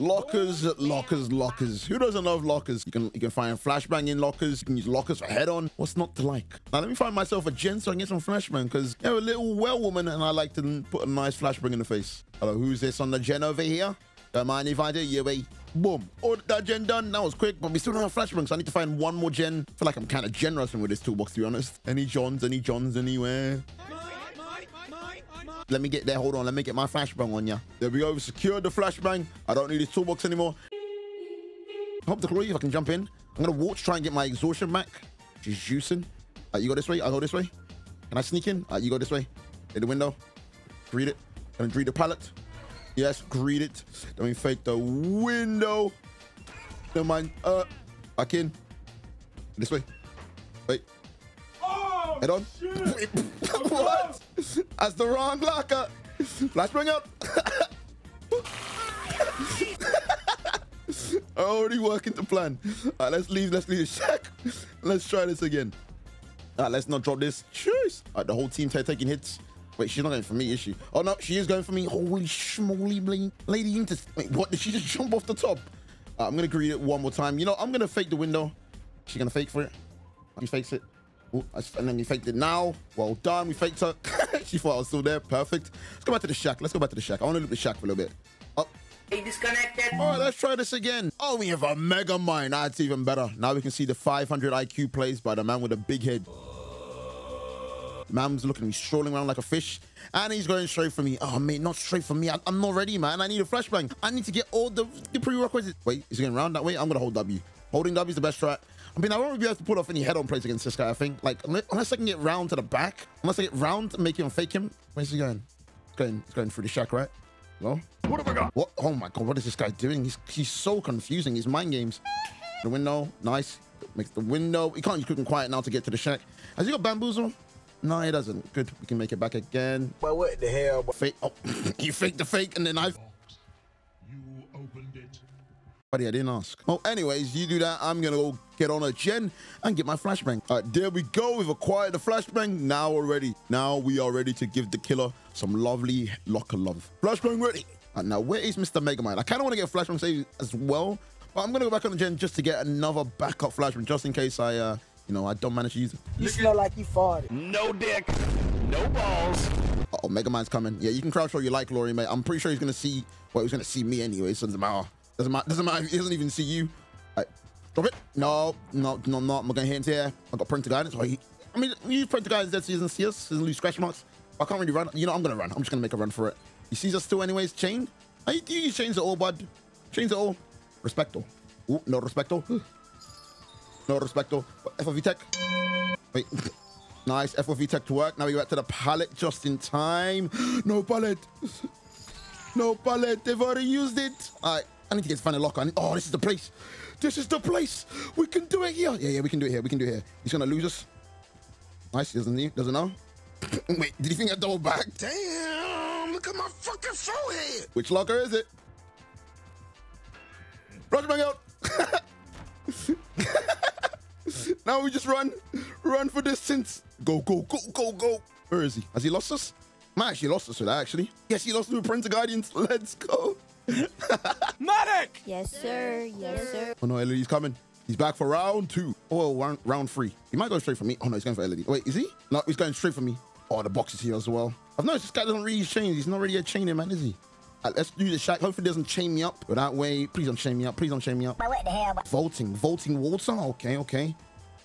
Lockers, lockers, lockers. Who doesn't love lockers? You can you can find flashbang in lockers. You can use lockers for head on. What's not to like? Now let me find myself a gen so I can get some flashbang because you're a little well woman and I like to put a nice flashbang in the face. Hello, who's this on the gen over here? Don't mind if I do, you way. Boom. Oh, that gen done. That was quick, but we still don't have flashbang, so I need to find one more gen. I feel like I'm kind of generous with this toolbox, to be honest. Any Johns, any Johns anywhere? Let me get there. Hold on. Let me get my flashbang on ya. There we go. We secured the flashbang. I don't need this toolbox anymore. Hope the glory if I can jump in. I'm gonna walk to try and get my exhaustion back. She's juicing. Uh, you go this way. I go this way. Can I sneak in? Uh, you go this way. In the window. Greet it. Gonna greet the pallet. Yes, greet it. Let me fake the window. Never mind. Uh, back in. This way. Wait. Head on. What? That's the wrong locker. Flashbang up. Already working to plan. All right, let's leave. Let's leave the shack. Let's try this again. All right, let's not drop this. Cheers. All right, the whole team taking hits. Wait, she's not going for me, is she? Oh no, she is going for me. Holy schmoly, bling. Lady Inter. Wait, what? Did she just jump off the top? Uh, I'm gonna greet it one more time. You know, I'm gonna fake the window. She gonna fake for it? She fakes it. Ooh, and then we faked it now. Well done. We faked her. she thought I was still there. Perfect. Let's go back to the shack. Let's go back to the shack. I want to look at the shack for a little bit. Oh. Hey, disconnected. All right, let's try this again. Oh, we have a Megamind. That's even better. Now we can see the 500 IQ plays by the man with a big head. Man's looking at me, strolling around like a fish, and he's going straight for me. Oh, mate, not straight for me. I, am not ready, man. I need a flashbang. I need to get all the, the prerequisites. Wait, is he going round that way? I'm going to hold W. Holding W is the best strat. I mean, I won't be able to pull off any head-on plays against this guy, I think. Like, unless I can get round to the back. Unless I get round and make him fake him. Where's he going? He's going, he's going through the shack, right? No? what have I got? What? Oh my god, what is this guy doing? He's he's so confusing. He's mind games. The window, nice. Makes the window. He can't use quick and quiet now to get to the shack. Has he got bamboozle? No, he doesn't. Good. We can make it back again. But what the hell? Fake. Oh, you faked the fake and then I. You opened it. Buddy, I didn't ask. Well, anyways, you do that. I'm gonna go get on a gen and get my flashbang. All right, there we go. We've acquired the flashbang. Now we're ready. Now we are ready to give the killer some lovely locker love. Flashbang ready. Uh, now, where is Mr. Megamind? I kind of want to get a flashbang save as well, but I'm gonna go back on the gen just to get another backup flashbang, just in case I, uh, you know, I don't manage to use it. You smell like you farted. No dick, no balls. Uh oh, Megamind's coming. Yeah, you can crouch all you like, Glory, mate. I'm pretty sure he's gonna see. Well, he's gonna see me anyway. So it doesn't matter. Doesn't matter. Doesn't matter. He doesn't even see you. Right, drop it. No, no, no, no. I'm gonna hit him here. I got parental guidance. Right. He, I mean, you parental guidance that he doesn't see us. He doesn't scratch marks. I can't really run. You know, I'm gonna run. I'm just gonna make a run for it. He sees us still, anyways. Chain. Hey, you use chains at all, bud. Chains at all. Respecto. Ooh, no respecto. No respecto. FOV tech. Wait. Nice. FOV tech to work. Now we go back to the pallet just in time. No pallet. No pallet. They've already used it. All right. I need to get to find a locker. Need, oh, this is the place. This is the place. We can do it here. Yeah, yeah, we can do it here. We can do it here. He's going to lose us. Nice. Doesn't, he? doesn't know. Wait, did he think I double back? Damn, look at my fucking forehead. Which locker is it? Roger bang out. now we just run. Run for distance. Go, go, go, go, go. Where is he? Has he lost us? Man, actually lost us with that, actually. Yes, he lost with Parental Guidance. Let's go. Medic! Yes, sir. Yes, sir. Oh, no, LED's coming. He's back for round two. Oh, round, round three. He might go straight for me. Oh, no, he's going for LED. Wait, is he? No, he's going straight for me. Oh, the box is here as well. I've noticed this guy doesn't really chain. He's not really a chainer, man, is he? Right, let's do the shack. Hopefully, it doesn't chain me up. But that way, please don't chain me up. Please don't chain me up. But what the hell? Vaulting. Vaulting Walter? Okay, okay.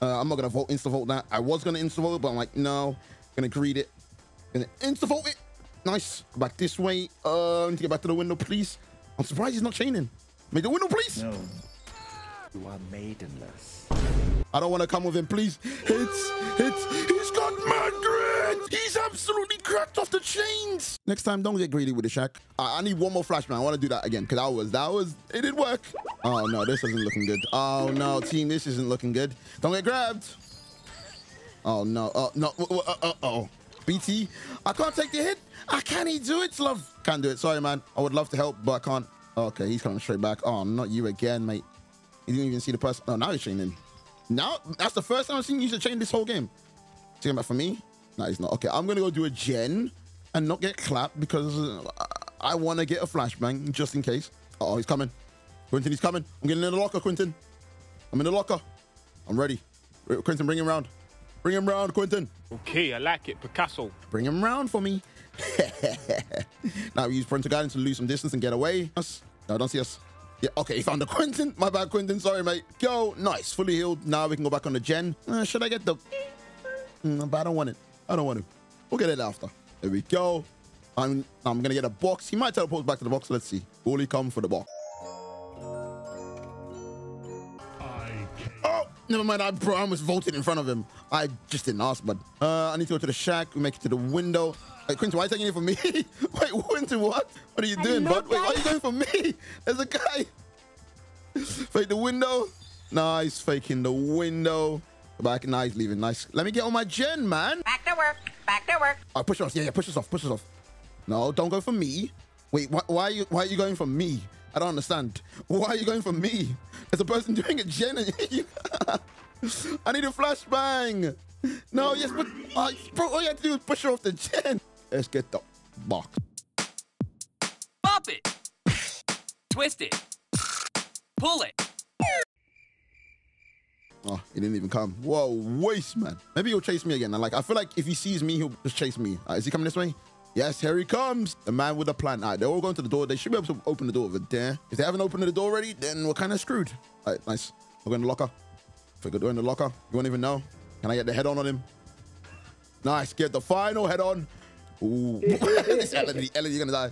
Uh, I'm not going to vote insta-vote that. I was going to insta-vote but I'm like, no. Going to greet it. Going to insta-vote it. Nice. Go back this way. Uh, I need to get back to the window, please. I'm surprised he's not chaining. Make the window, please. No. You are maidenless. I don't want to come with him, please. Hits, hits. He's got mad grit. He's absolutely cracked off the chains. Next time, don't get greedy with the shack. I, I need one more flash, man. I want to do that again because that was, that was, it did work. Oh, no, this isn't looking good. Oh, no, team, this isn't looking good. Don't get grabbed. Oh, no. Oh, no. Uh, uh, uh, oh. BT, I can't take the hit. I can't even do it, love. Can't do it. Sorry, man. I would love to help, but I can't. Okay, he's coming straight back. Oh, not you again, mate. You didn't even see the person. Oh, now he's chaining. Now, that's the first time I've seen you a chain this whole game. Coming back for me? No, he's not. Okay, I'm going to go do a gen and not get clapped because uh, I want to get a flashbang just in case. Uh oh, he's coming. Quentin, he's coming. I'm getting in the locker, Quentin. I'm in the locker. I'm ready. Quentin, bring him round. Bring him round, Quentin. Okay, I like it. Picasso. Bring him round for me. now we use parental guidance to lose some distance and get away. Us. No, don't see us. Yeah, okay, he found the Quentin. My bad, Quentin. Sorry, mate. Go. Nice. Fully healed. Now we can go back on the gen. Uh, should I get the... Mm, but I don't want it. I don't want to. We'll get it after. There we go. I'm I'm gonna get a box. He might teleport back to the box. Let's see. Will he come for the box? Never mind. I, bro, I almost vaulted in front of him. I just didn't ask, but uh, I need to go to the shack. We make it to the window. Wait, Quentin, why are you taking it from me? Wait, Quentin, what? What are you doing, bud? Wait, why are you going for me? There's a guy. Fake the window. Nice, faking the window. Back, nice, leaving, nice. Let me get on my gen, man. Back to work. Back to work. Oh, push us off. Yeah, yeah, push us off. Push us off. No, don't go for me. Wait, why, why are you why are you going for me? I don't understand. Why are you going for me? As a person doing a gen I need a flashbang. No, yes, but uh, bro, all you have to do is push her off the gen. Let's get the box. Pop it. Twist it. Pull it. Oh, he didn't even come. Whoa, waste, man. Maybe he'll chase me again. Like, I feel like if he sees me, he'll just chase me. Uh, is he coming this way? Yes, here he comes. The man with the plan. All right, they're all going to the door. They should be able to open the door over there. If they haven't opened the door already, then we're kind of screwed. All right, nice. We're going to locker. If we go in the locker, you won't even know. Can I get the head on on him? Nice. Get the final head on. Ooh. this Ellen, Ellen, you're going to die.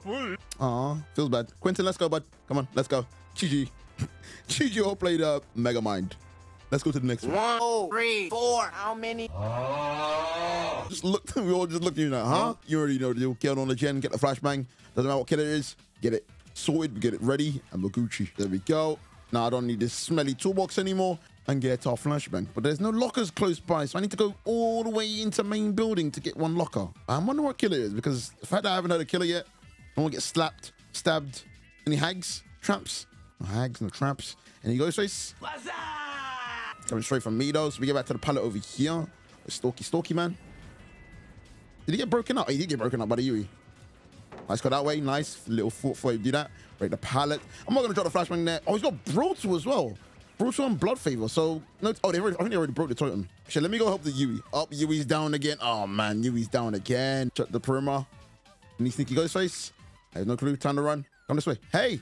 Aw, feels bad. Quentin, let's go, bud. Come on, let's go. GG. GG all played uh, Megamind. Let's go to the next one. One, three, four. How many? Oh. Just look, we all just looked at you now, huh? You already know the deal. Get on the gen, get the flashbang. Doesn't matter what killer it is, get it sorted, get it ready, and we're Gucci. There we go. Now I don't need this smelly toolbox anymore and get our flashbang. But there's no lockers close by, so I need to go all the way into main building to get one locker. I'm wondering what killer is, because the fact that I haven't heard a killer yet, I want to get slapped, stabbed. Any hags, traps? No hags, no traps. Any ghost face? Coming straight from me though. So we get back to the pallet over here. Stalky, Stalky man. Did he get broken up? Oh, he did get broken up by the Yui. Nice, go that way. Nice. Little foot for you do that. Break the pallet. I'm not going to drop the flashbang there. Oh, he's got Brutal as well. Brutal and Blood Favor. So, no. Oh, they already, I think they already broke the totem. Shit, let me go help the Yui. Up, Yui's down again. Oh, man. Yui's down again. Check the perimeter. Any sneaky ghost face? I have no clue. Time to run. Come this way. Hey!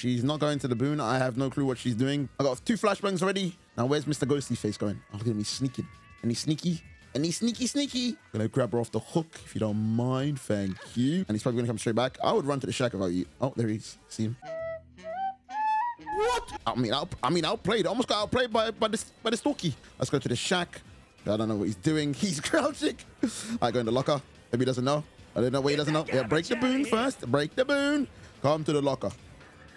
She's not going to the boon. I have no clue what she's doing. I got two flashbangs already. Now, where's Mr. Ghostly Face going? Oh, look at me sneaking. Any sneaky? And he's sneaky, sneaky? Gonna grab her off the hook if you don't mind. Thank you. And he's probably gonna come straight back. I would run to the shack if I you. Oh, there he is. See him. What? I mean, I mean, outplayed. Almost got outplayed by by this by the stalky. Let's go to the shack. I don't know what he's doing. He's crouching. I go in the locker. Maybe he doesn't know. I don't know what he doesn't know. Yeah, break the boon first. Break the boon. Come to the locker.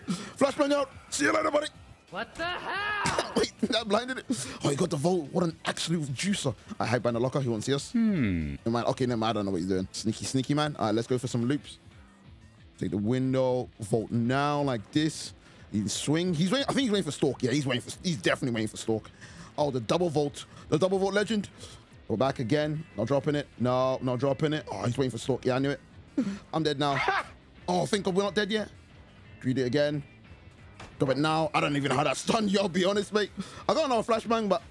Flashbang out. See you later, buddy. What the hell? Wait, that blinded it. Oh, he got the vault. What an absolute juicer. I hide behind the locker. He won't see us. Hmm. Never mind. Okay, never mind. I don't know what he's doing. Sneaky, sneaky, man. All right, let's go for some loops. Take the window. Vault now, like this. He can swing. He's waiting. I think he's waiting for Stalk. Yeah, he's waiting for. He's definitely waiting for Stalk. Oh, the double vault. The double vault legend. We're back again. Not dropping it. No, not dropping it. Oh, he's waiting for Stalk. Yeah, I knew it. I'm dead now. Oh, think of we're not dead yet. Read it again. Drop it now. I don't even know how that stunned you. I'll be honest, mate. I got another flashbang, but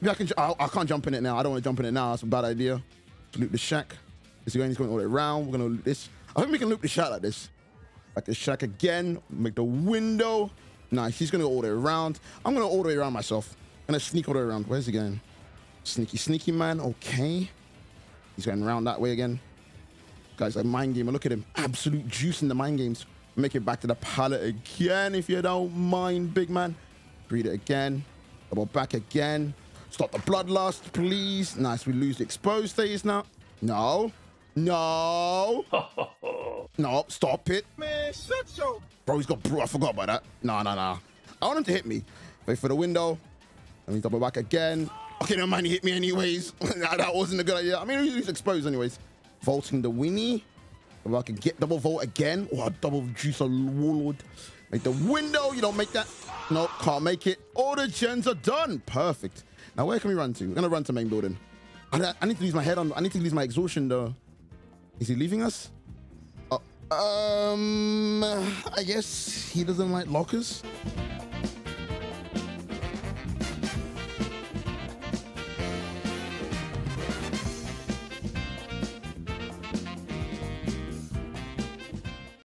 maybe I can. I, I can't jump in it now. I don't want to jump in it now. That's a bad idea. Let's loot the shack. Is he going? All the way around. We're gonna loot this. I think we can loot the shack like this. Like the shack again. Make the window. Nice. He's gonna go all the way around. I'm gonna all the way around myself. I'm gonna sneak all the way around. Where's he going? Sneaky, sneaky man. Okay. He's going around that way again. Guys, like mind gamer. Look at him. Absolute juice in the mind games. Make it back to the pallet again, if you don't mind, big man. Read it again. Double back again. Stop the bloodlust, please. Nice, we lose the exposed status now. No. No. no, stop it. Man, shut your. Bro, he's got bro. I forgot about that. No, no, no. I want him to hit me. Wait for the window. Let me double back again. Okay, never mind. He hit me anyways. that wasn't a good idea. I mean, he's exposed anyways. Vaulting the Winnie. If I can get double vote again. or Oh, double juicer warlord. Make the window. You don't make that. No, can't make it. All the gens are done. Perfect. Now, where can we run to? We're going to run to main building. I, I need to use my head on. I need to use my exhaustion though. Is he leaving us? Oh, um, I guess he doesn't like lockers.